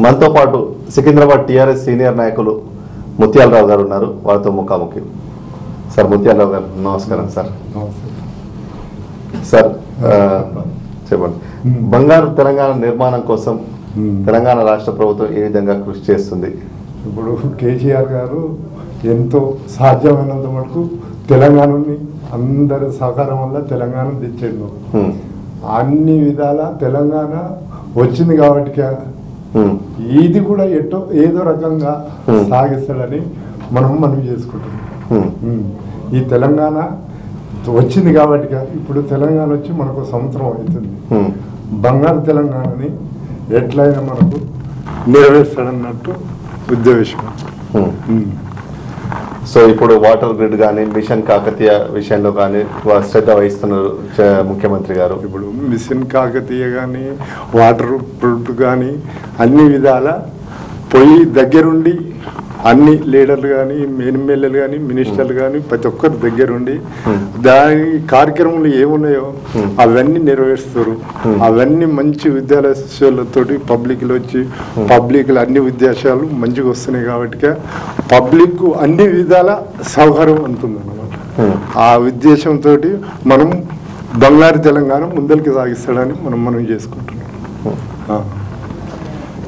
మనతో పాటు Secunderabad TRS senior నాయకులు ముత్యాలరావు గారు ఉన్నారు. వారితో ముఖాముఖి. సార్ ముత్యాలరావు గారు నమస్కారం సార్. సార్ చెప్పండి. బంగారు తెలంగాణ నిర్మాణం కోసం. తెలంగాణ రాష్ట్ర ప్రభుత్వం ఏ విధంగా కృషి చేస్తుంది? ఇప్పుడు కేసీఆర్ గారు ఎంతో సాధ్యమైనంత మటుకు తెలంగాణని అందరి సహకారం వల్ల తెలంగాణ తెచ్చిండు. అన్ని విధాల తెలంగాణ వచ్చింది కాబట్టి. ఇది కూడా ఎటో ఏదో రకంగా. సాగిస్తాడని మనం మనం చేసుకుంటున్నాం. ఈ తెలంగాణ వచ్చింది కాబట్టి ఇప్పుడు తెలంగాణ వచ్చి మనకు సంవత్సరం అవుతుంది. బంగారు తెలంగాణని ఎట్లయినా మనకు నెరవేర్చాడన్నట్టు ఉద్దేశం. సో ఇప్పుడు వాటర్ గ్రిడ్ కానీ మిషన్ కాకతీయ విషయంలో కానీ శ్రద్ధ వహిస్తున్నారు ముఖ్యమంత్రి గారు. ఇప్పుడు మిషన్ కాకతీయ కానీ వాటర్ గ్రిడ్ కానీ అన్ని విధాల పోయి దగ్గరుండి అన్ని లీడర్లు కానీ ఎమ్మెల్యేలు కానీ మినిస్టర్లు కానీ ప్రతి ఒక్కరి దగ్గరుండి దాని కార్యక్రమాలు ఏమున్నాయో అవన్నీ నెరవేరుస్తారు. అవన్నీ మంచి విద్యాలయాలతోటి పబ్లిక్లు వచ్చి పబ్లిక్లు అన్ని ఉద్దేశాలు మంచిగా వస్తున్నాయి కాబట్టి పబ్లిక్ అన్ని విధాల సౌకర్యం ఉంటుంది అనమాట ఆ ఉద్దేశంతో మనం బంగారు తెలంగాణ ముందరికి సాగిస్తాడని మనం మనం చేసుకుంటున్నాం.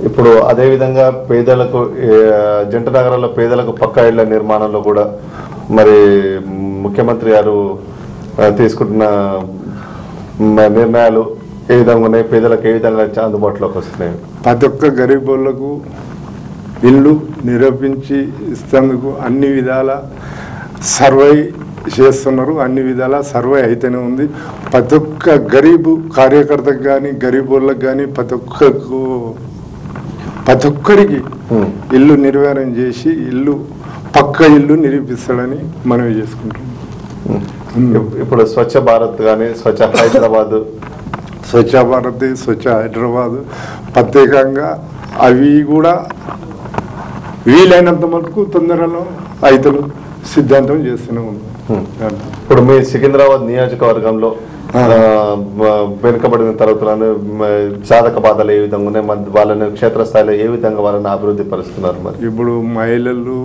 ఇప్పుడు అదేవిధంగా పేదలకు జంట నగరాల్లో పేదలకు పక్కా ఇళ్ళ నిర్మాణంలో కూడా మరి ముఖ్యమంత్రి గారు తీసుకుంటున్న నిర్ణయాలు ఏ విధంగా ఉన్నాయి? పేదలకు ఏ విధంగా అందుబాటులోకి వస్తున్నాయి? ప్రతి ఒక్క గరీబులకు ఇల్లు నిరూపించి ఇస్తేందుకు అన్ని విధాల సర్వై చేస్తున్నారు. అన్ని విధాల సర్వై అయితేనే ఉంది. ప్రతి ఒక్క గరీబు కార్యకర్తకు కానీ గరీబులకు కానీ ప్రతి ఒక్కకు ప్రతి ఒక్కరికి. ఇల్లు నిర్వహణ చేసి ఇల్లు పక్క ఇల్లు నిరూపిస్తాడని మనవి చేసుకుంటున్నాం. ఇప్- ఇప్పుడు స్వచ్ఛ భారత్ కానీ స్వచ్ఛ హైదరాబాద్. స్వచ్ఛ భారత్ స్వచ్ఛ హైదరాబాద్. ప్రత్యేకంగా అవి కూడా వీలైనంత మటుకు తొందరలో రైతులు సిద్ధాంతం చేస్తూనే ఉంది. ఇప్పుడు మీ సికింద్రాబాద్ నియోజకవర్గంలో వెనుకబడిన తరగతులను సాధక బాధలు ఏ విధంగా ఉన్నాయి? వాళ్ళని క్షేత్రస్థాయిలో ఏ విధంగా వాళ్ళని అభివృద్ధి పరుస్తున్నారు మరి? ఇప్పుడు మహిళలు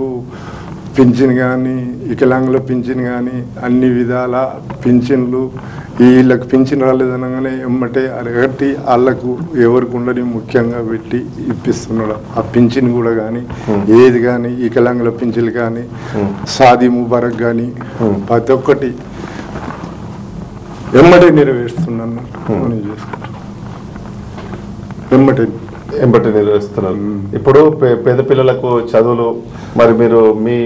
పింఛన్ కానీ వికలాంగుల పింఛన్ కానీ అన్ని విధాల పింఛన్లు వీళ్ళకి పింఛన్ రాలేదనగానే ఎమ్మటే అరగట్టి వాళ్ళకు ఎవరికి ఉండని ముఖ్యంగా పెట్టి ఇప్పిస్తున్నాడు ఆ పింఛన్ కూడా కానీ. ఏది కానీ వికలాంగుల పింఛన్లు కానీ. సాది ముబారక్ కానీ. ప్రతి ఒక్కటి ఎమ్మటే నెరవేరుస్తున్నాను. మనం చేసుకుంటాం ఎమ్మటే ఎంబటి నిర్వహిస్తున్నారు. ఇప్పుడు పేద పిల్లలకు చదువులు మరి మీరు మీ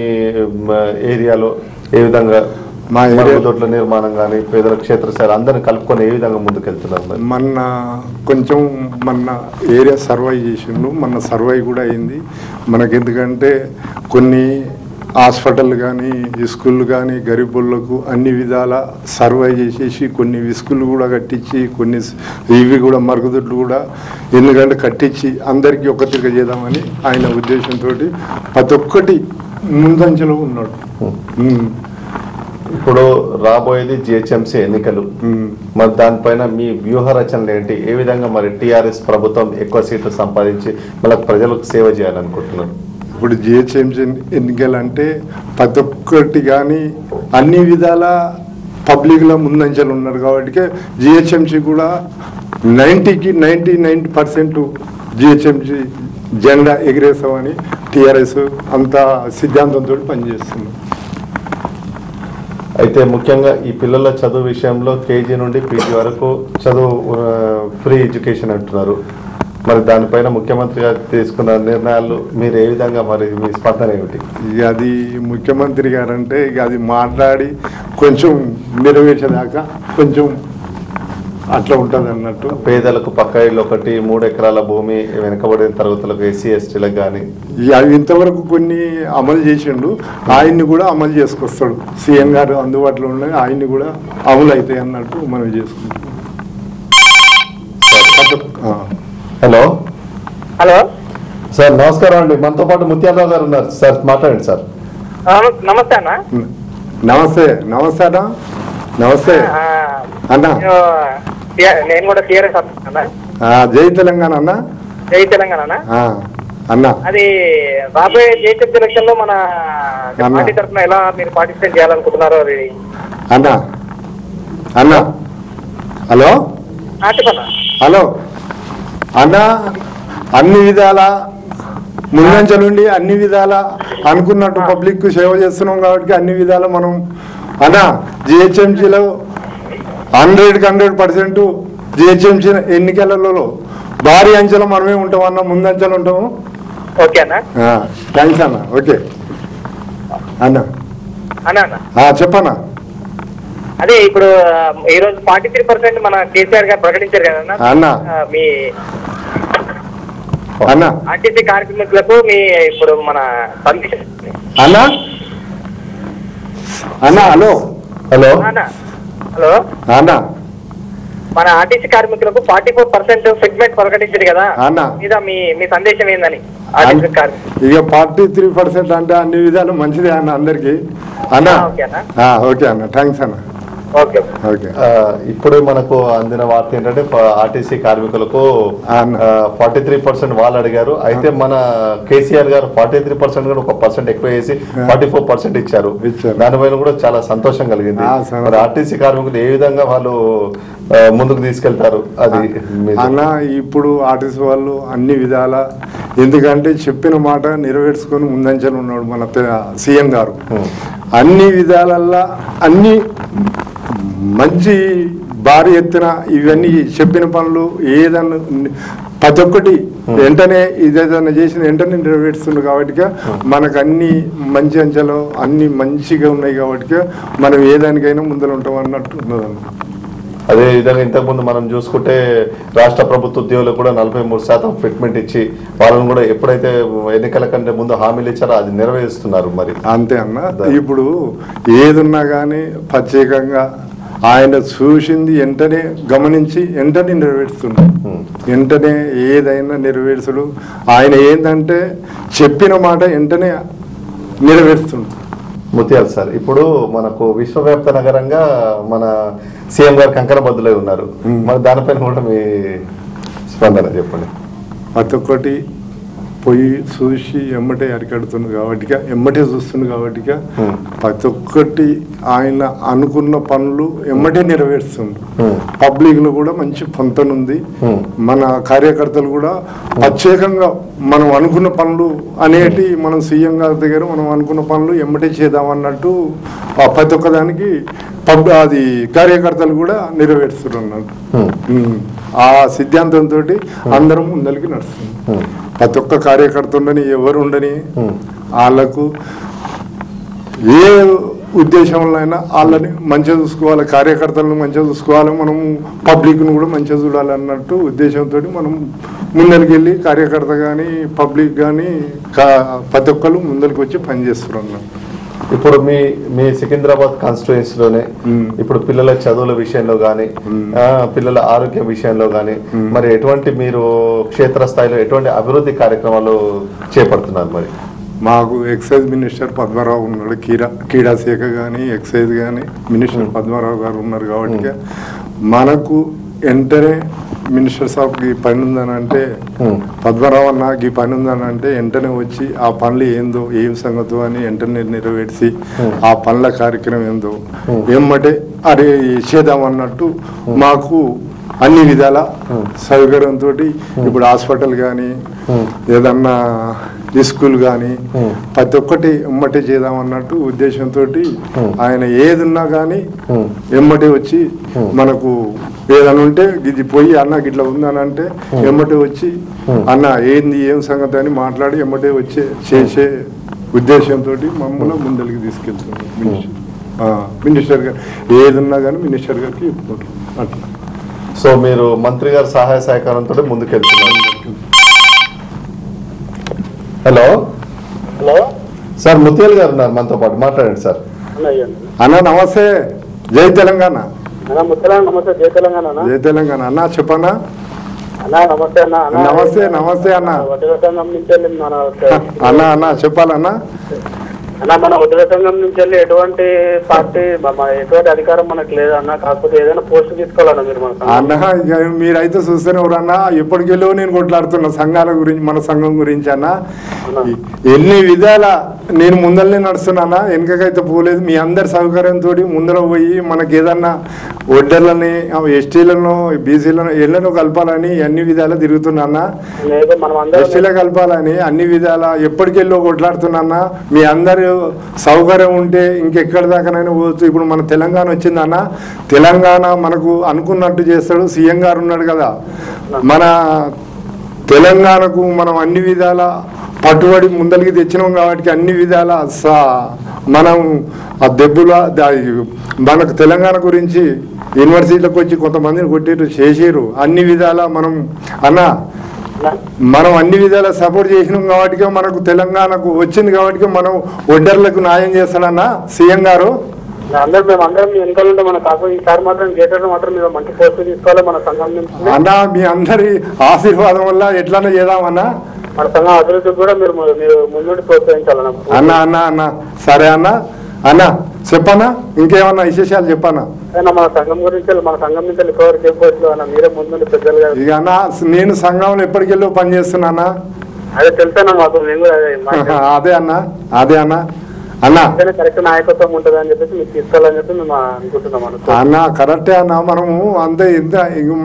ఏరియాలో ఏ విధంగా మా ఏరియా- మరుగుదొడ్ల నిర్మాణం కానీ పేదల క్షేత్రస్థాయి అందరిని కలుపుకొని ఏ విధంగా ముందుకెళ్తున్నారు మొన్న కొంచెం మొన్న ఏరియా సర్వై చేసిండు మొన్న సర్వై కూడా అయింది. మనకి ఎందుకంటే కొన్ని హాస్పిటల్ కానీ స్కూళ్ళు కానీ గరీబులకు అన్ని విధాల సర్వై చేసేసి కొన్ని స్కూళ్ళు కూడా కట్టించి కొన్ని ఇవి కూడా మరుగుదొడ్లు కూడా ఎందుకంటే కట్టించి అందరికీ ఒక తిరిగ చేద్దామని ఆయన ఉద్దేశంతో ప్రతి ఒక్కటి ముందంచెలో ఉన్నాడు. ఇప్పుడు రాబోయేది జిహెచ్ఎంసీ ఎన్నికలు. మరి దానిపైన మీ వ్యూహ రచనలు ఏంటి? ఏ విధంగా మరి టిఆర్ఎస్ ప్రభుత్వం ఎక్కువ సీట్లు సంపాదించి మళ్ళీ ప్రజలకు సేవ చేయాలనుకుంటున్నారు? ఇప్పుడు జిహెచ్ఎంసీ ఎన్నికలు అంటే ప్రతి ఒక్కటి కానీ అన్ని విధాల పబ్లిక్లో ముందంచెలు ఉన్నారు కాబట్టి జిహెచ్ఎంసీ కూడా నైంటీకి నైంటీ నైంటీ పర్సెంట్ జిహెచ్ఎంసీ జెండా ఎగిరేసామని టీఆర్ఎస్ అంత సిద్ధాంతంతో పనిచేస్తుంది. అయితే ముఖ్యంగా ఈ పిల్లల చదువు విషయంలో కేజీ నుండి పీజీ వరకు చదువు ఫ్రీ ఎడ్యుకేషన్ అంటున్నారు. మరి దానిపైన ముఖ్యమంత్రి గారు తీసుకున్న నిర్ణయాలు మీరు ఏ విధంగా మరి మీ స్పందన ఏమిటి? ఇక అది ముఖ్యమంత్రి గారంటే ఇక అది మాట్లాడి కొంచెం నెరవేర్చేదాకా కొంచెం అట్లా ఉంటుంది అన్నట్టు. పేదలకు పక్క ఇళ్ళు ఒకటి మూడు ఎకరాల భూమి వెనుకబడిన తరగతులకు ఎస్సీ ఎస్టీలకు కానీ అవి ఇంతవరకు కొన్ని అమలు చేసిండు ఆయన్ని కూడా అమలు చేసుకొస్తాడు. సీఎం గారు అందుబాటులో ఉన్నాయి ఆయన్ని కూడా అమలు అవుతాయి అన్నట్టు మనం చేసుకుంటాం. హలో. హలో. సార్ నమస్కారం అండి. మనతో పాటు ముత్యాలరావు గారు ఉన్నారు. సార్ మాట్లాడండి సార్. నమ- నమస్తే అన్న. నమస్తే. నమస్తే అన్న. నమస్తే. అన్న. నేను కూడా టీఆర్ఎస్ జై తెలంగాణ అన్న. జై తెలంగాణ అన్న. అది రాబోయే జేసెఫ్ ఎలక్షన్లో మన. పార్టీ తరఫున ఎలా మీరు పార్టిసిపేట్ చేయాలనుకుంటున్నారో అది. అన్న. అన్న. హలో. హలో. అన్న అన్ని విధాల ముందంచెలుండి అన్ని విధాల అనుకున్నట్టు పబ్లిక్ సేవ చేస్తున్నాం కాబట్టి అన్ని విధాల మనం అన్న జిహెచ్ఎంసీలో హండ్రెడ్కి హండ్రెడ్ పర్సెంట్ జిహెచ్ఎంసీ ఎన్నికలలో భారీ అంచెలో మనమే ఉంటాం అన్న ముందంచెలు ఉంటాము. థ్యాంక్స్ అన్న. ఓకే. అన్న. చెప్పన్నా. అదే ఇప్పుడు ఈ రోజు ఫార్టీ త్రీ పర్సెంట్ మన కేసీఆర్ గారు ప్రకటించారు కదా అన్న? మీ అన్న. ఆర్టీసీ కార్మికులకు మీ ఇప్పుడు మన అన్న? అన్న హలో. హలో. అన్న హలో. అన్న. మన ఆర్టీసీ కార్మికులకు ఫార్టీ ఫోర్ పర్సెంట్ సెగ్మెంట్ ప్రకటించారు కదా? అన్న. మీద మీ మీ సందేశం ఏందని ఇక ఫార్టీ త్రీ పర్సెంట్ అంటే అన్ని విధాలు మంచిదే అన్న అందరికి. అన్న. ఓకే అన్న. ఆ, ఓకే అన్న. థ్యాంక్స్ అన్న. ఇప్పుడే మనకు అందిన వార్త ఏంటంటే ఆర్టీసీ కార్మికులకు. ఫార్టీ త్రీ పర్సెంట్ వాళ్ళు అడిగారు. అయితే మన కేసీఆర్ గారు ఫార్టీ త్రీ పర్సెంట్ కూడా ఒక పర్సెంట్ ఎక్కువ వేసి ఫార్టీ ఫోర్ పర్సెంట్ ఇచ్చారు. దానిపైన కూడా చాలా సంతోషం కలిగింది. మరి ఆర్టీసీ కార్మికులు ఏ విధంగా వాళ్ళు ముందుకు తీసుకెళ్తారు? అది అన్న ఇప్పుడు ఆర్టిస్ట్ వాళ్ళు అన్ని విధాల ఎందుకంటే చెప్పిన మాట నెరవేర్చుకొని ముందంచెలు ఉన్నాడు మన సీఎం గారు. అన్ని విధాలల్లా అన్ని మంచి భారీ ఎత్తున ఇవన్నీ చెప్పిన పనులు ఏదన్నా ప్రతి ఒక్కటి వెంటనే ఇదేదన్నా చేసిన వెంటనే నెరవేరుస్తుంది కాబట్టి మనకు అన్ని మంచి అంచెలు అన్ని మంచిగా ఉన్నాయి కాబట్టి మనం ఏ దానికైనా ముందర ఉంటాం అన్నట్టు ఉన్నదన్న అదే విధంగా ఇంతకుముందు మనం చూసుకుంటే రాష్ట్ర ప్రభుత్వ ఉద్యోగులకు కూడా నలభై మూడు శాతం ఫిట్మెంట్ ఇచ్చి వాళ్ళని కూడా ఎప్పుడైతే ఎన్నికల కంటే ముందు హామీలు ఇచ్చారో అది నెరవేరుస్తున్నారు మరి. అంతే అన్న. ఇప్పుడు ఏదున్నా కానీ ప్రత్యేకంగా ఆయన చూసింది వెంటనే గమనించి వెంటనే నెరవేరుస్తుంది Hmm. వెంటనే ఏదైనా నెరవేర్చుడు. ఆయన ఏంటంటే చెప్పిన మాట వెంటనే నెరవేరుస్తుంది ముత్యాలు సార్ ఇప్పుడు మనకు విశ్వవ్యాప్త నగరంగా మన సీఎం గారు కంకణ బద్దులై ఉన్నారు. మ్మ్. మరి దానిపైన కూడా మీ స్పందన చెప్పండి. ఒక్కటి పోయి చూసి ఎమ్మటే అరికడుతుంది కాబట్టి ఎమ్మటే చూస్తుంది కాబట్టి Hmm. ప్రతి ఒక్కటి ఆయన అనుకున్న పనులు ఎమ్మటే నెరవేరుస్తుంది. పబ్లిక్లో కూడా మంచి పొంతనుంది. మన కార్యకర్తలు కూడా ప్రత్యేకంగా మనం అనుకున్న పనులు అనేటి మనం సీఎం గారి దగ్గర మనం అనుకున్న పనులు ఎమ్మటే చేద్దామన్నట్టు ప్రతి ఒక్కదానికి పబ్ అది కార్యకర్తలు కూడా నెరవేరుస్తున్నారు. ఆ సిద్ధాంతంతో అందరం ముందరికి నడుస్తుంది. ప్రతి ఒక్క కార్యకర్త ఉండని ఎవరు ఉండని. వాళ్ళకు ఏ ఉద్దేశంలో అయినా వాళ్ళని మంచిగా చూసుకోవాలి కార్యకర్తలను మంచిగా చూసుకోవాలి మనం పబ్లిక్ను కూడా మంచిగా చూడాలి అన్నట్టు ఉద్దేశంతో మనం ముందరికి వెళ్ళి కార్యకర్త కానీ పబ్లిక్ కానీ ప్రతి ఒక్కరు ముందరికి వచ్చి పనిచేస్తున్నారు ఇప్పుడు మీ మీ సికింద్రాబాద్ కాన్స్టిట్యుయెన్సీలోనే. ఇప్పుడు పిల్లల చదువుల విషయంలో కానీ పిల్లల ఆరోగ్యం విషయంలో కానీ మరి ఎటువంటి మీరు క్షేత్రస్థాయిలో ఎటువంటి అభివృద్ధి కార్యక్రమాలు చేపడుతున్నారు మరి? మాకు ఎక్సైజ్ మినిస్టర్ పద్మారావు ఉన్నాడు క్రీడా క్రీడా శాఖ కానీ ఎక్సైజ్ కానీ మినిస్టర్ పద్మారావు గారు ఉన్నారు కాబట్టి మనకు వెంటనే మినిస్టర్ సాబ్కి పని ఉందని అంటే. పద్మారావు అన్న ఈ పని ఉందని అంటే వెంటనే వచ్చి ఆ పనులు ఏందో ఏం సంగతో అని వెంటనే నెరవేర్చి ఆ పనుల కార్యక్రమం ఏందో. ఏమంటే అరే చేద్దామన్నట్టు మాకు అన్ని విధాల సౌకర్యంతో ఇప్పుడు హాస్పిటల్ కానీ ఏదన్నా స్కూల్ కానీ. ప్రతి ఒక్కటి ఎమ్మటే చేద్దామన్నట్టు ఉద్దేశంతో ఆయన ఏది ఉన్నా కానీ. ఎమ్మటే వచ్చి మనకు ఏదైనా ఉంటే ఇది పోయి అన్న గిట్లా ఉందని అంటే ఎమ్మటే వచ్చి అన్న ఏంది ఏం సంగతి అని మాట్లాడి ఎమ్మటే వచ్చే చేసే ఉద్దేశంతో మమ్మల్ని ముందరికి తీసుకెళ్తున్నారు మినిస్టర్. గారు. ఏది ఉన్నా కానీ మినిస్టర్ గారికి చెప్పుకుంటారు అట్లా. సో మీరు మంత్రి గారి సహాయ సహకారంతో ముందుకెళ్తున్నారు. హలో? హలో? సార్ ముత్యాలు గారు ఉన్నారు మనతో పాటు. మాట్లాడండి సార్. అన్న నమస్తే. జై తెలంగాణ. ముసలా నమస్తే. జయ తెలంగాణ అన్న. జై తెలంగాణ. అన్న చెప్పన్నా అన్న నమస్తే అన్న. అన్న నమస్తే, నమస్తే అన్న. అన్న అన్న చెప్పాలన్నా. అన్న మన ఉద్యోగ సంఘం నుంచి వెళ్ళి ఎటువంటి పార్టీ ఎటువంటి అధికారం మనకు లేదన్న కాకపోతే ఏదైనా పోస్ట్ తీసుకోవాలన్న మీరు. అన్న మీరైతే చూస్తేనే ఎవరన్నా ఎప్పటికెళ్ళో నేను కొట్లాడుతున్న సంఘాల గురించి మన సంఘం గురించి అన్న. ఎన్ని విధాల నేను ముందరనే నడుస్తున్నానా వెనకకైతే పోలేదు. మీ అందరి సౌకర్యంతో ముందర పోయి మనకి ఏదన్నా ఒడ్డర్లని ఎస్టీలను బీసీలను ఎళ్ళను కలపాలని అన్ని విధాలా తిరుగుతున్నా ఎస్టీలో కలపాలని అన్ని విధాల ఎప్పటికెళ్ళో కొట్లాడుతున్నా మీ అందరు సౌకర్యం ఉంటే ఇంకెక్కడి దాకానైనా పోవచ్చు. ఇప్పుడు మన తెలంగాణ వచ్చిందన్న తెలంగాణ మనకు అనుకున్నట్టు చేస్తాడు సీఎం గారు ఉన్నాడు కదా. మన తెలంగాణకు మనం అన్ని విధాల పట్టుబడి ముందలికి తెచ్చినాం కాబట్టి అన్ని విధాల స- మనం ఆ దెబ్బల దా- మనకు తెలంగాణ గురించి యూనివర్సిటీలకు వచ్చి కొంతమందిని కొట్టిరు చేసిరు అన్ని విధాల మనం అన్న మనం అన్ని విధాలా సపోర్ట్ చేసినాం కాబట్టి మనకు తెలంగాణకు వచ్చింది కాబట్టి మనం ఒడ్డర్లకు న్యాయం చేస్తాడన్న సీఎం గారు. అందరం మేము అందరం మీ వెనకాల ఉంటే మన కాకపోతే ఈసారి మాత్రం మీరు మంచి పోస్ట్ తీసుకోవాలి మన సంఘం నుంచి. అన్న మీ అందరి ఆశీర్వాదం వల్ల ఎట్లన్నా చేద్దామన్నా. మన సంఘం అభివృద్ధికి కూడా మీరు మీరు ముందుండి ప్రోత్సహించాలన్న అన్న అన్న అన్న. సరే అన్న. అన్న చెప్పన్నా ఇంకేమన్నా విశేషాలు చెప్పన్నా మన సంఘం గురించి మన సంఘం నుంచి అన్న మీరే పెద్దలుగా ఇక అన్న నేను సంఘంలో ఎప్పటికెళ్ళో పని చేస్తున్నానా అదే తెలుసా మాకు నేను కూడా అదే అన్న అదే అన్న. అన్న. కరెక్ట్ నాయకత్వం ఉంటుంది అని చెప్పేసి మీకు తీసుకోవాలని చెప్పి మేము అనుకుంటున్నాం అన్న. కరెక్టే అన్న. మనము అంతే ఎంత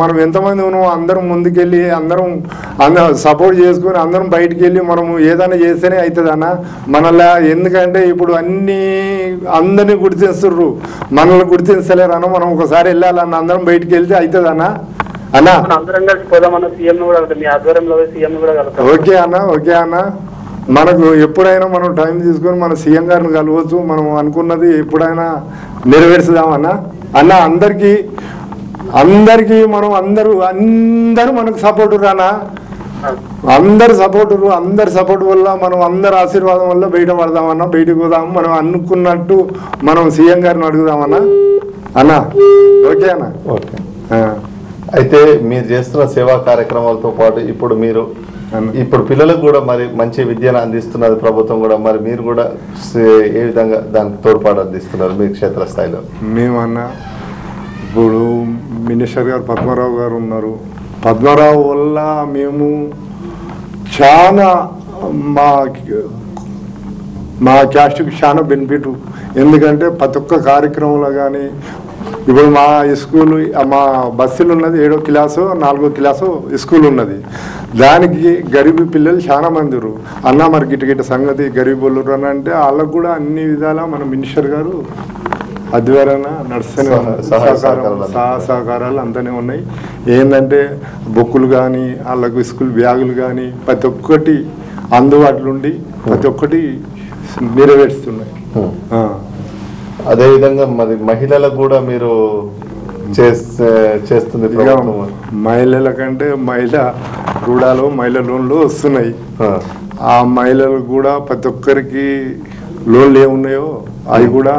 మనం ఎంతమంది ఉన్నామో అందరం ముందుకెళ్ళి అందరం అందరం సపోర్ట్ చేసుకొని అందరం బయటికి వెళ్ళి మనము ఏదైనా చేస్తేనే అవుతుంది అన్న. మనలా ఎందుకంటే ఇప్పుడు అన్ని అందరినీ గుర్తిస్తుర్రు మనల్ని గుర్తించలేరు అన్న. మనం ఒకసారి వెళ్ళాలన్న అందరం బయటికి వెళ్తే అవుతుంది అన్న. అన్న. అందరం కలిసి పోదామన్న సీఎం కూడా మీ ఆధ్వర్యంలో సీఎం కూడా ఓకే అన్న ఓకే అన్న. మనకు ఎప్పుడైనా మనం టైం తీసుకొని మన సీఎం గారిని కలవచ్చు మనం అనుకున్నది ఎప్పుడైనా నెరవేర్చుదామన్నా అన్న అందరికీ అందరికీ మనం అందరూ అందరూ మనకు సపోర్ట్ రానా? అందరి సపోర్ట్ అందరి సపోర్ట్ వల్ల మనం అందరి ఆశీర్వాదం వల్ల బయట పడదామన్నా బయటకు పోదాం మనం అనుకున్నట్టు మనం సీఎం గారిని అడుగుదామన్నా? అన్న ఓకే అన్న? ఓకే. అయితే మీరు చేస్తున్న సేవా కార్యక్రమాలతో పాటు ఇప్పుడు మీరు. ఇప్పుడు పిల్లలకు కూడా మరి మంచి విద్యను అందిస్తున్నది ప్రభుత్వం కూడా మరి మీరు కూడా ఏ విధంగా దానికి తోడ్పాటు అందిస్తున్నారు మీ క్షేత్రస్థాయిలో? మేమన్నా ఇప్పుడు మినిస్టర్ గారు పద్మారావు గారు ఉన్నారు. పద్మారావు వల్ల మేము చాలా మా మా క్యాస్ట్కి చాలా బెనిఫిట్. ఎందుకంటే ప్రతి ఒక్క కార్యక్రమంలో కానీ ఇప్పుడు మా స్కూల్ మా బస్సులు ఉన్నది ఏడో క్లాసు నాలుగో క్లాసు స్కూల్ ఉన్నది. దానికి గరీబీ పిల్లలు చాలా మంది ఉన్నారు. అన్న మరి గిట్ట గిట్ట సంగతి గరీబులు అని అంటే వాళ్ళకు కూడా అన్ని విధాలా మన మినిస్టర్ గారు ఆధ్వర్యాన నడుస్తూనే సహకారాలు అంతనే ఉన్నాయి. ఏంటంటే బుక్కులు కానీ వాళ్ళకు స్కూల్ బ్యాగులు కానీ ప్రతి ఒక్కటి అందుబాటులో ఉండి ప్రతి ఒక్కటి నెరవేరుస్తున్నాయి. Hmm. ఆ. అదే విధంగా మరి మహిళలకు కూడా మీరు చేస్తే చేస్తుంది మహిళల కంటే మహిళ రుణాలు మహిళ లోన్లు వస్తున్నాయి ఆ, మహిళలకు కూడా ప్రతి ఒక్కరికి లోన్లు ఏమున్నాయో అవి కూడా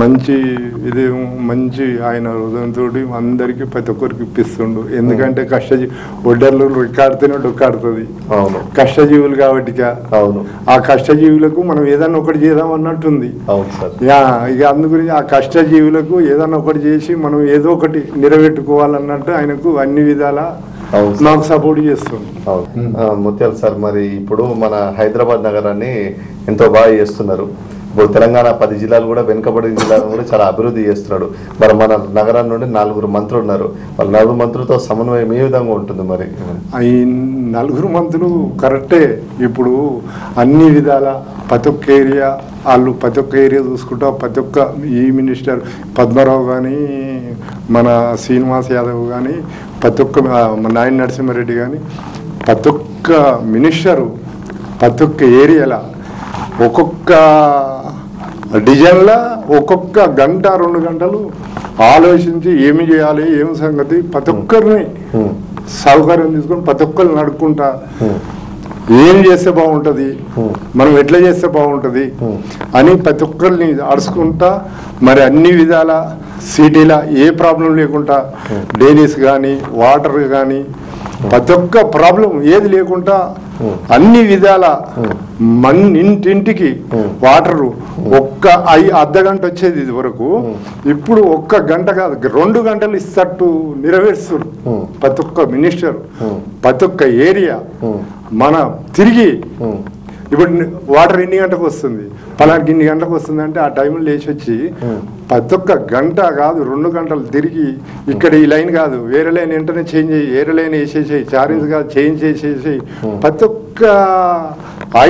మంచి ఇది మంచి ఆయన హృదయంతో అందరికి ప్రతి ఒక్కరికి ఇప్పిస్తుండు. ఎందుకంటే కష్టజీ ఒడ్డర్లు రికాడితేనే డొక్కాడుతుంది అవును. కష్టజీవులు కాబట్టి అవును. ఆ కష్టజీవులకు మనం ఏదన్నా ఒకటి చేద్దాం అన్నట్టుంది. యా ఇక అందు గురించి ఆ కష్టజీవులకు ఏదన్నా ఒకటి చేసి మనం ఏదో ఒకటి నిలబెట్టుకోవాలన్నట్టు ఆయనకు అన్ని విధాల. మాకు సపోర్ట్ చేస్తుంది ముత్యాల సార్ మరి ఇప్పుడు మన హైదరాబాద్ నగరాన్ని ఎంతో బాగా చేస్తున్నారు. ఇప్పుడు తెలంగాణ పది జిల్లాలు కూడా వెనుకబడిన జిల్లాలను కూడా చాలా అభివృద్ధి చేస్తున్నాడు. మరి మన నగరం నుండి నలుగురు మంత్రులు ఉన్నారు. వాళ్ళ నలుగురు మంత్రులతో సమన్వయం ఏ విధంగా ఉంటుంది మరి? ఈ నలుగురు మంత్రులు కరెక్టే. ఇప్పుడు అన్ని విధాల ప్రతి ఒక్క ఏరియా వాళ్ళు ప్రతి ఒక్క ఏరియా చూసుకుంటా ప్రతి ఒక్క ఈ మినిస్టర్ పద్మరావు కానీ మన శ్రీనివాస్ యాదవ్ కానీ ప్రతి ఒక్క మన నాయన నరసింహారెడ్డి కానీ ప్రతి ఒక్క మినిస్టరు ప్రతి ఒక్క ఏరియాలో ఒక్కొక్క డిజైన్లో ఒక్కొక్క గంట రెండు గంటలు ఆలోచించి ఏమి చేయాలి ఏమి సంగతి ప్రతి ఒక్కరిని ఉమ్, సౌకర్యం తీసుకొని ప్రతి ఒక్కరు నడుపుకుంటా. ఉమ్, ఏం చేస్తే బాగుంటుంది? Hmm. మనం ఎట్లా చేస్తే బాగుంటుంది? Hmm. అని ప్రతి ఒక్కరిని అడుచుకుంటా మరి అన్ని విధాల సిటీలో ఏ ప్రాబ్లం లేకుండా డైలీస్ కానీ వాటర్ కానీ ప్రతి ఒక్క ప్రాబ్లం ఏది లేకుండా అన్ని విధాల మన్ ఇంటింటికి వాటరు ఒక్క ఐ అర్ధ గంట వచ్చేది ఇది వరకు. ఇప్పుడు ఒక్క గంట కాదు రెండు గంటలు ఇస్తట్టు నెరవేరుస్తారు ప్రతి ఒక్క మినిస్టర్ ప్రతి ఒక్క ఏరియా మన తిరిగి ఇప్పుడు వాటర్ ఎన్ని గంటకు వస్తుంది? పలానికి ఇన్ని గంటలకు వస్తుంది అంటే ఆ టైంలో లేచి వచ్చి ప్రతి ఒక్క గంట కాదు రెండు గంటలు తిరిగి ఇక్కడ ఈ లైన్ కాదు వేరే లైన్ వెంటనే చేంజ్ చేయి వేరే లైన్ వేసేసేయి చార్జ్ కాదు చేంజ్ చేసేసేయి. ప్రతి ఒక్క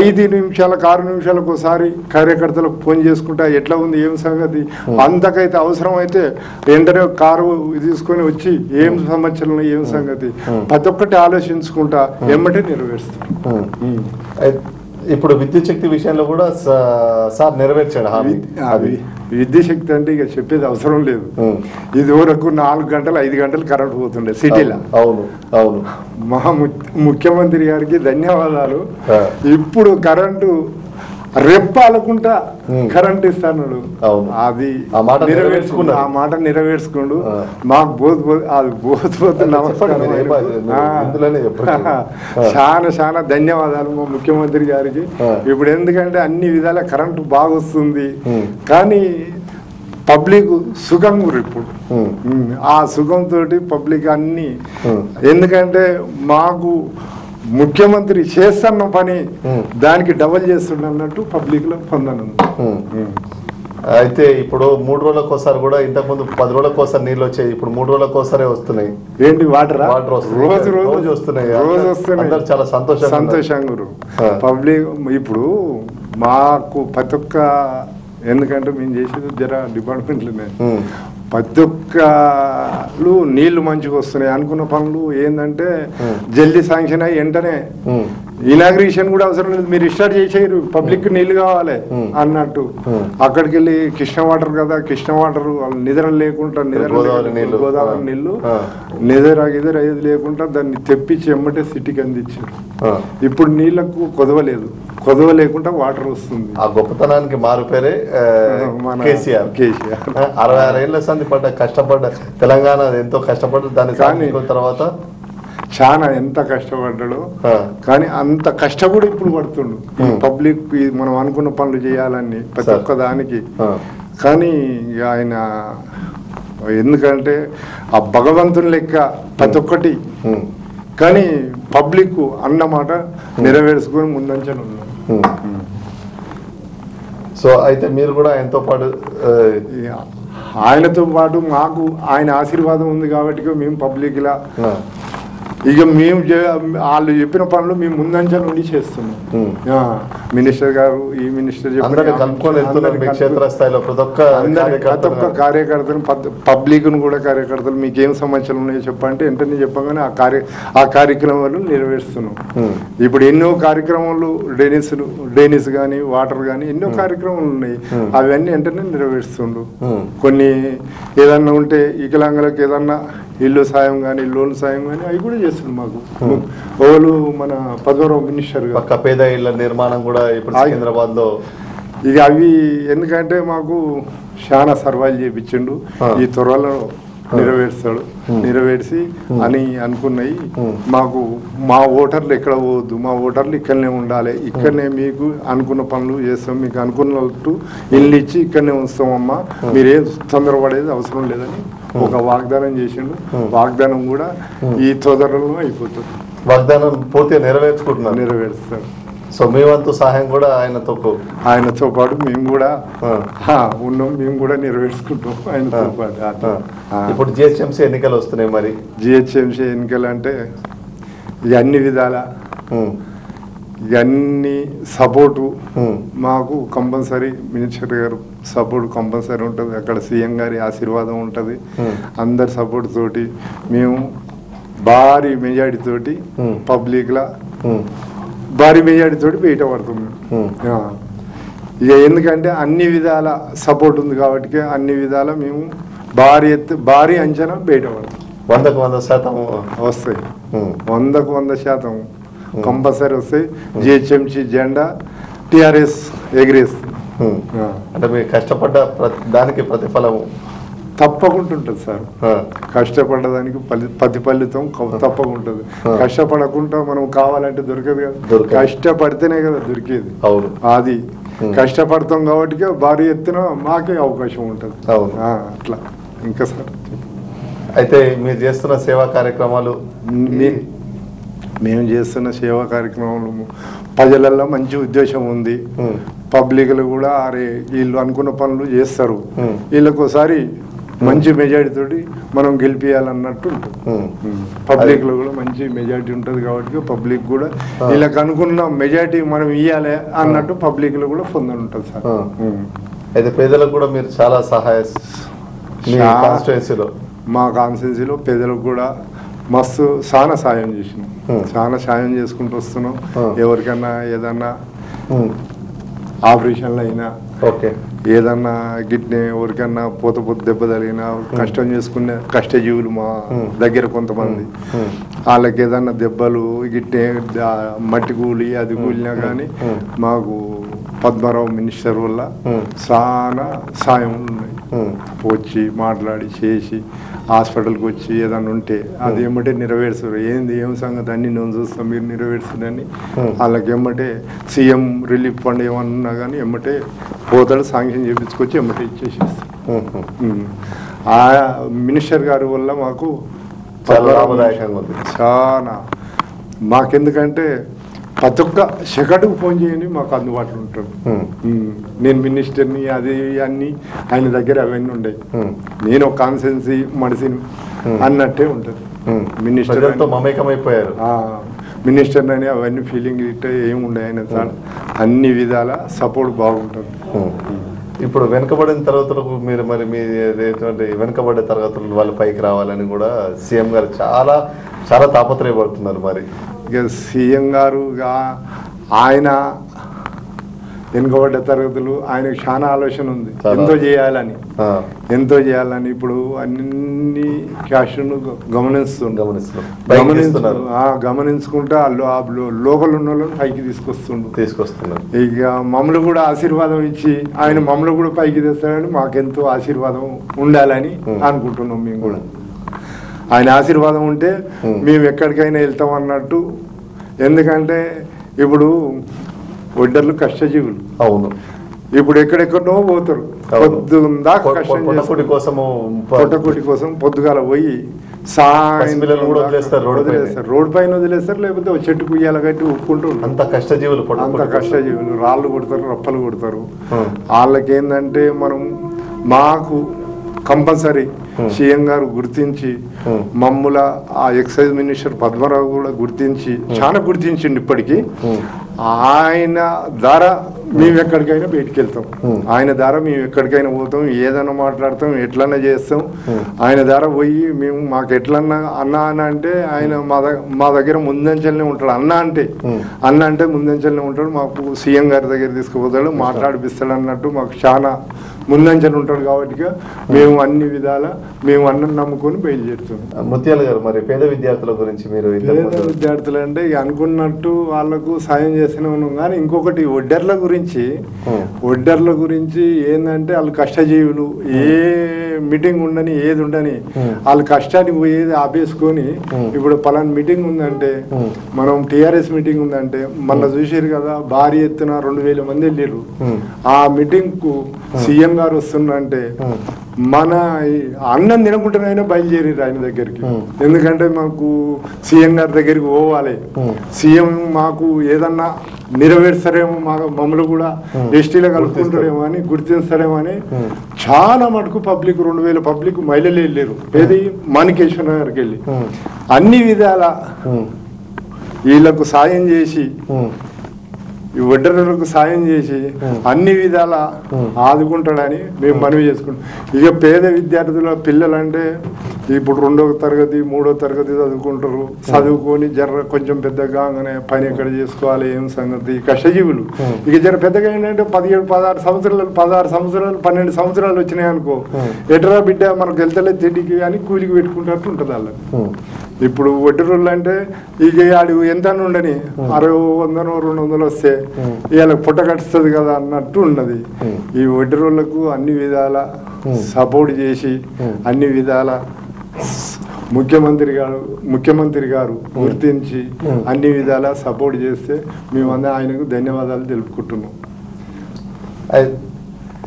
ఐదు నిమిషాలకు ఆరు నిమిషాలకు ఒకసారి కార్యకర్తలకు ఫోన్ చేసుకుంటా ఎట్లా ఉంది ఏం సంగతి? అంతకైతే అవసరం అయితే వెంటనే కారు తీసుకొని వచ్చి ఏం సమస్యలు ఏం సంగతి? ప్రతి ఒక్కటి ఆలోచించుకుంటా ఎమ్మటే నెరవేరుస్తాం. ఇప్పుడు విద్యుత్ శక్తి విషయంలో కూడా సార్ నెరవేర్చాడు అది. విద్యుత్ శక్తి అంటే ఇక చెప్పేది అవసరం లేదు. ఇది వరకు నాలుగు గంటలు ఐదు గంటలు కరెంట్ పోతుండే సిటీలో. అవును అవును. మా ముఖ్యమంత్రి గారికి ధన్యవాదాలు. ఇప్పుడు కరెంటు రెప్పాలకుంటా. కరెంట్ ఇస్తాడు అవును. అది ఆ మాట నెరవేర్చుకుండు నెరవేర్చుకున్నారు. ఆ మాట నెరవేర్చుకుండు. మాకు బోధ అది బోధ నమస్కారం. చాలా చాలా ధన్యవాదాలు మా ముఖ్యమంత్రి గారికి. ఇప్పుడు ఎందుకంటే అన్ని విధాల కరెంటు బాగా వస్తుంది ఉమ్. కానీ పబ్లిక్ సుఖంగా ఇప్పుడు ఆ సుఖంతో పబ్లిక్ అన్ని. ఎందుకంటే మాకు ముఖ్యమంత్రి చేస్తున్న పని. దానికి డబల్ చేస్తున్నట్టు పబ్లిక్లో పొందనుంది ఉమ్. అయితే ఇప్పుడు మూడు రోజులకు ఒకసారి కూడా ఇంతకుముందు పది రోజులకు ఒకసారి నీళ్ళు వచ్చాయి ఇప్పుడు మూడు రోజులకు ఒకసారి వస్తున్నాయి ఏంటి వాటర్ వాటర్. రోజు రోజు వస్తున్నాయి. రోజు వస్తున్నాయి చాలా సంతోషంగా ఉన్నారు. సంతోషంగా. పబ్లిక్ ఇప్పుడు మాకు ప్రతి ఒక్క ఎందుకంటే మేము చేసేది జర డిపార్ట్మెంట్లోనే ఉమ్. ప్రతి ఒక్కలు నీళ్ళు మంచిగా వస్తున్నాయి అనుకున్న పనులు ఏంటంటే. జల్దీ శాంక్షన్ అయ్యి వెంటనే. ఇనాగ్రేషన్ కూడా అవసరం లేదు. మీరు స్టార్ట్ చేసేయరు. పబ్లిక్ నీళ్ళు కావాలి ఉమ్. అన్నట్టు. ఉమ్. అక్కడికి వెళ్ళి కృష్ణ వాటర్ కదా కృష్ణ వాటర్ నిద్ర లేకుండా నిద్ర గోదావరి లేకుండా నీళ్ళు. నిద్ర గిదర ఏది లేకుండా దాన్ని తెప్పించి ఎమ్మటే సిటీకి అందించారు. ఇప్పుడు నీళ్ళకు కొదవ లేదు కొదవ లేకుండా వాటర్ వస్తుంది. ఆ గొప్పతనానికి మారు పేరే ఆ, మన కేసీఆర్. కేసీఆర్. అరవై ఆరు ఏళ్ళ సంది పడ్డ కష్టపడ్డ తెలంగాణ ఎంతో కష్టపడ్డ దాన్ని తర్వాత చాలా ఎంత కష్టపడ్డాడో. కానీ అంత కష్టం కూడా ఇప్పుడు పడుతుండు. పబ్లిక్ మనం అనుకున్న పనులు చేయాలని ప్రతి. ఒక్క దానికి. కానీ ఆయన ఎందుకంటే ఆ భగవంతుని లెక్క ప్రతి ఒక్కటి. కానీ పబ్లిక్ అన్నమాట నెరవేర్చుకొని ముందంచని. సో అయితే మీరు కూడా ఆయనతో పాటు ఆయనతో పాటు మాకు ఆయన ఆశీర్వాదం ఉంది కాబట్టి మేము పబ్లిక్లా ఆ, ఇక మేము వాళ్ళు చెప్పిన పనులు మేము ముందంచ నుండి చేస్తున్నాం. మినిస్టర్ గారు ఈ మినిస్టర్ క్షేత్రస్థాయిలో. ప్రతి ఒక్క అందరి ప్రతి ఒక్క కార్యకర్తను కార్యకర్తలు పబ్లిక్ను కూడా కార్యకర్తలు మీకు ఏం సమస్యలు ఉన్నాయో చెప్పంటే వెంటనే చెప్పగానే ఆ కార్య ఆ కార్యక్రమాలు నెరవేరుస్తున్నాం. ఇప్పుడు ఎన్నో కార్యక్రమాలు డెనిస్లు డెనిస్ కానీ వాటర్ కానీ ఎన్నో కార్యక్రమాలు ఉన్నాయి. అవన్నీ వెంటనే నెరవేరుస్తుండు Hmm. కొన్ని ఏదన్నా ఉంటే వికలాంగులకు ఏదన్నా ఇల్లు సాయం కానీ లోన్ సాయం కానీ అవి కూడా చేస్తుంది మాకు. ఓలు మన పదవరావు మినిస్టర్ పక్క పేద ఇళ్ళ నిర్మాణం కూడా ఇప్పుడు ఆ- సికింద్రాబాద్లో ఇక అవి ఎందుకంటే మాకు చాలా సర్వాలు చేపించిండు. ఆ. ఈ త్వరలో నెరవేరుస్తాడు. Hmm. నెరవేర్చి అని అనుకున్నాయి. మాకు మా ఓటర్లు ఎక్కడ పోవద్దు మా ఓటర్లు ఇక్కడనే ఉండాలి. ఇక్కడనే మీకు అనుకున్న పనులు చేస్తాం. మీకు అనుకున్నట్టు ఇల్లు ఇచ్చి ఇక్కడనే ఉంచుతామమ్మా. మీరేం తొందరపడేది అవసరం లేదని ఒక వాగ్దానం చేసిండు. వాగ్దానం కూడా ఈ తొందరలో అయిపోతుంది. వాగ్దానం పూర్తిగా నెరవేర్చుకుంటున్నారు. నెరవేరుస్తాడు సో మీ వంతు సహాయం కూడా ఆయనతో ఆయనతో పాటు మేము కూడా ఉన్నాం. మేము కూడా నెరవేర్చుకుంటాం ఆయనతో పాటు. ఇప్పుడు జిహెచ్ఎంసీ ఎన్నికలు వస్తున్నాయి మరి? జిహెచ్ఎంసీ ఎన్నికలు అంటే అన్ని విధాల. అన్ని సపోర్టు. మాకు కంపల్సరీ మినిస్టర్ గారు సపోర్ట్ కంపల్సరీ ఉంటుంది అక్కడ సీఎం గారి ఆశీర్వాదం ఉంటుంది Hmm. అందరి సపోర్ట్ తోటి మేము భారీ మెజారిటీ తోటి Hmm. పబ్లిక్లా. భారీ మెజారిటీ తోటి బయట పడుతుంది Hmm. ఆ. ఇక ఎందుకంటే అన్ని విధాల సపోర్ట్ ఉంది కాబట్టి అన్ని విధాల మేము భారీ ఎత్తు భారీ అంచనా బయట పడతాం వందకు వంద శాతం వస్తాయి ఉమ్. వందకు వంద శాతం కంపల్సరీ వస్తాయి జిహెచ్ఎంసీ జెండా టిఆర్ఎస్ ఎగిరేస్తుంది. అంటే మీరు కష్టపడ్డ ప్రతి దానికి ప్రతిఫలం. తప్పకుండా ఉంటుంది సార్ కష్టపడడానికి ఫలి ప్రతిఫలితం ఆ. కష్టపడకుండా మనం కావాలంటే దొరకదు కదా. కష్టపడితేనే కదా దొరికేది. అవును. అది. కష్టపడతాం కాబట్టి భారీ ఎత్తున మాకే అవకాశం ఉంటుంది. అవును. అట్లా. ఇంకా సార్. అయితే మీరు చేస్తున్న సేవా కార్యక్రమాలు మేము చేస్తున్న సేవా కార్యక్రమంలో ప్రజలలో మంచి ఉద్దేశం ఉంది. పబ్లిక్లు కూడా అరే వీళ్ళు అనుకున్న పనులు చేస్తారు ఉం. వీళ్ళకి ఒకసారి మంచి మెజారిటీ తోటి మనం గెలిపియాలన్నట్టు. పబ్లిక్లో కూడా మంచి మెజారిటీ ఉంటుంది కాబట్టి పబ్లిక్ కూడా. వీళ్ళకి అనుకున్న మెజారిటీ మనం ఇవ్వాలి అన్నట్టు పబ్లిక్లో కూడా పొందని ఉంటుంది సార్. అయితే పేదలకు కూడా మీరు చాలా సహాయ మా కాన్స్టిట్యున్సీలో పేదలకు కూడా మస్తు చాలా సాయం చేసినాం. చాలా సాయం చేసుకుంటూ వస్తున్నాం. ఎవరికన్నా ఏదన్నా ఆపరేషన్లు అయినా ఓకే ఏదన్నా గిట్నే ఎవరికన్నా పోత పోత దెబ్బ తగిలినా కష్టం చేసుకునే కష్టజీవులు మా. దగ్గర కొంతమంది. వాళ్ళకి ఏదన్నా దెబ్బలు గిట్నే మట్టి కూలి అది కూలినా కానీ. మాకు పద్మారావు మినిస్టర్ వల్ల. చాలా సాయం ఉన్నాయి. వచ్చి మాట్లాడి చేసి హాస్పిటల్కి వచ్చి ఏదన్నా ఉంటే అది ఏమంటే నెరవేర్చరు ఏంది ఏం సంగతి అన్ని నేను చూస్తాం మీరు నెరవేర్చుదని Hmm. వాళ్ళకి ఏమంటే సీఎం రిలీఫ్ ఫండ్ ఏమన్నా కానీ ఎమ్మటే పోతాడు శాంక్షన్ చేయించుకొచ్చి ఎమ్మటే ఇచ్చేసేస్తాం ఉం. ఉం. ఉమ్. ఆ మినిస్టర్ గారి వల్ల మాకు చాలా లాభదాయకంగా ఉంది చాలా మాకెందుకంటే ప్రతి ఒక్క సెకండ్కు ఫోన్ చేయని మాకు అందుబాటులో ఉంటాడు. నేను మినిస్టర్ని అది అన్ని ఆయన దగ్గర అవన్నీ ఉండేవి. ఉం. నేను ఒక కాన్సెన్సీ Hmm. అన్నట్టే ఉంటుంది. మినిస్టర్ మమేకమైపోయారు. మినిస్టర్ అని అవన్నీ ఫీలింగ్ ఇట్టే ఏమి ఉండే ఆయన చాలా అన్ని విధాల సపోర్ట్ బాగుంటుంది. ఇప్పుడు వెనుకబడిన తరగతులకు మీరు మరి మీ ఎటువంటి వెనుకబడే తరగతులు వాళ్ళు పైకి రావాలని కూడా సీఎం గారు చాలా చాలా తాపత్రయపడుతున్నారు మరి. ఇక సీఎం గారు ఆయన వెనుకబడ్డ తరగతులు ఆయనకు చాలా ఆలోచన ఉంది. ఎంతో చేయాలని. ఎంతో చేయాలని ఇప్పుడు అన్ని క్యాష్ను గమనిస్తుండు గమనిస్తున్నారు. గమనించుకుంటా ఆ లో- ఆ లో- లోపల ఉన్న వాళ్ళని పైకి తీసుకొస్తుండు. తీసుకొస్తున్నారు. ఇక మమ్మల్ని కూడా ఆశీర్వాదం ఇచ్చి ఆయన మమ్మల్ని కూడా పైకి తెస్తాడని మాకెంతో ఆశీర్వాదం ఉండాలని. అనుకుంటున్నాం మేము కూడా. ఆయన ఆశీర్వాదం ఉంటే Hmm. మేము ఎక్కడికైనా వెళ్తాం అన్నట్టు ఎందుకంటే ఇప్పుడు ఒడ్డర్లు కష్టజీవులు అవును ఇప్పుడు ఎక్కడెక్కడో పోతారు. పొద్దుందా పొట్టకూటి. కోసము కోసం పొద్దుగాల పోయి వదిలేస్తారు రోడ్డు పైన. వదిలేస్తారు లేకపోతే చెట్టు కుయ్యాల కట్టి ఉప్పుకుంటూ ఉంటారు. అంత కష్టజీవులు అంత. కష్టజీవులు రాళ్ళు కొడతారు రప్పలు కొడతారు Hmm. వాళ్ళకి ఏంటంటే మనం మాకు కంపల్సరీ Hmm. సీఎం గారు గుర్తించి Hmm. మమ్ముల ఆ ఎక్సైజ్ మినిస్టర్ పద్మరావు కూడా గుర్తించి చాలా గుర్తించిండు ఇప్పటికీ Hmm. ఆయన ద్వారా మేము ఎక్కడికైనా బయటికి వెళ్తాం Hmm. ఆయన ద్వారా మేము ఎక్కడికైనా పోతాం ఏదైనా మాట్లాడతాం ఎట్లన్నా చేస్తాం Hmm. ఆయన ద్వారా పోయి మేము మాకు ఎట్లన్నా అన్న అని అంటే ఆయన మా దగ్గర మా దగ్గర ముందంచెలనే ఉంటాడు అన్న అంటే Hmm. అన్న అంటే ముందంచెలనే ఉంటాడు మాకు సీఎం గారి దగ్గర తీసుకుపోతాడు మాట్లాడిపిస్తాడు అన్నట్టు మాకు చాలా ముందంచెలు ఉంటాడు కాబట్టి మేము అన్ని విధాల మేము అన్నం నమ్ముకొని బయలుదేరుతాం ముత్యాల గారు మరి పేద విద్యార్థుల గురించి మీరు పేద విద్యార్థులు అంటే అనుకున్నట్టు వాళ్ళకు సాయం చేస్తూనే ఉన్నాం కానీ ఇంకొకటి ఒడ్డర్ల గురించి. ఒడ్డర్ల గురించి ఏంటంటే వాళ్ళు కష్టజీవులు ఏ మీటింగ్ ఉండని ఏది ఉండని. వాళ్ళు కష్టానికి పోయేది ఆపేసుకొని. ఇప్పుడు పలానా మీటింగ్ ఉందంటే. మనం టిఆర్ఎస్ మీటింగ్ ఉందంటే మొన్న చూసారు కదా భారీ ఎత్తున రెండు వేల మంది వెళ్ళారు. ఆ మీటింగ్కు సీఎం గారు Hmm. మన అన్నం తినకుండానైనా బయలుదేరారు ఆయన దగ్గరికి. ఎందుకంటే మాకు సీఎం గారి దగ్గరికి పోవాలి. సీఎం మాకు ఏదన్నా నెరవేర్స్తారేమో మా మమ్మల్ని కూడా. ఎస్టీలో కలుపుకుంటాడేమో అని గుర్తిస్తాడేమో అని. చాలా మటుకు పబ్లిక్ రెండు వేల పబ్లిక్ మహిళలు వెళ్ళారు ఏది మాణికేశ్వర గారికి వెళ్ళి. అన్ని విధాల. వీళ్ళకు సాయం చేసి. ఈ ఒడ్డరులకు సాయం చేసి. అన్ని విధాల. ఆదుకుంటాడని మేము మనవి చేసుకుంటాం ఇక పేద విద్యార్థుల పిల్లలంటే ఇప్పుడు రెండో తరగతి మూడో తరగతి చదువుకుంటారు చదువుకొని జర్ర కొంచెం పెద్దగా కాగానే పని ఎక్కడ చేసుకోవాలి ఏం సంగతి కష్టజీవులు. ఇక జర పెద్దగా ఏంటంటే పదిహేడు పదహారు సంవత్సరాలు పదహారు సంవత్సరాలు పన్నెండు సంవత్సరాలు వచ్చినాయి అనుకో. ఎటరా బిడ్డ మనకు వెళ్తలే తిండికి అని కూలికి పెట్టుకుంటట్టు ఉంటుంది వాళ్ళకి. ఇప్పుడు వడ్డీ అంటే ఇక ఆడు ఎంత అని ఉండని అరవై వందనో రెండు వందలు వస్తే Hmm. ఇవాళ పుట్ట కట్టుస్తుంది కదా అన్నట్టు ఉన్నది. Hmm. ఈ వడ్డీ రోజులకు అన్ని విధాల సపోర్ట్ చేసి అన్ని విధాల ముఖ్యమంత్రి గారు ముఖ్యమంత్రి గారు గుర్తించి అన్ని విధాల సపోర్ట్ చేస్తే మేమందరం ఆయనకు ధన్యవాదాలు తెలుపుకుంటున్నాం. అయి-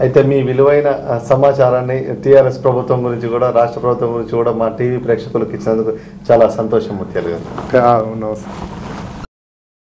అయితే మీ విలువైన సమాచారాన్ని టీఆర్ఎస్ ప్రభుత్వం గురించి కూడా రాష్ట్ర ప్రభుత్వం గురించి కూడా మా టీవీ ప్రేక్షకులకు ఇచ్చినందుకు చాలా సంతోషం ముత్యాలు గారు. నమస్తే